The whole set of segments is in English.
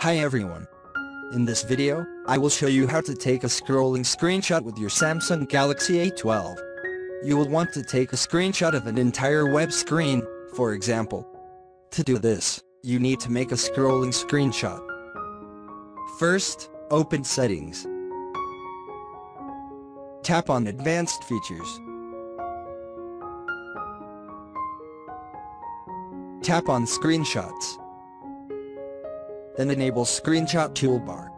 Hi everyone. In this video, I will show you how to take a scrolling screenshot with your Samsung Galaxy A12. You will want to take a screenshot of an entire web screen, for example. To do this, you need to make a scrolling screenshot. First, open Settings. Tap on Advanced Features. Tap on Screenshots. Then enable Screenshot Toolbar.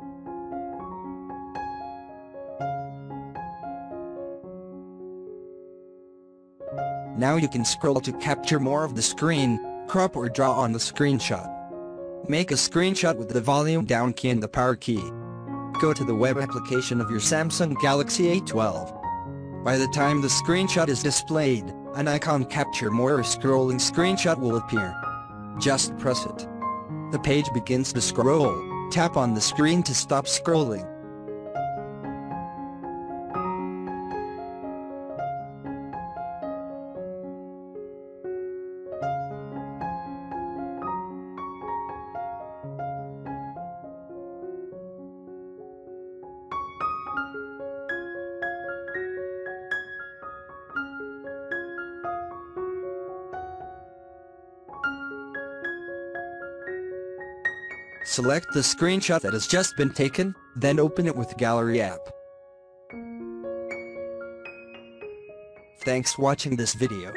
Now you can scroll to capture more of the screen, crop or draw on the screenshot. Make a screenshot with the volume down key and the power key. Go to the web application of your Samsung Galaxy A12. By the time the screenshot is displayed, an icon capture more or scrolling screenshot will appear. Just press it. The page begins to scroll, tap on the screen to stop scrolling. Select the screenshot that has just been taken, then open it with Gallery app. Thanks watching this video.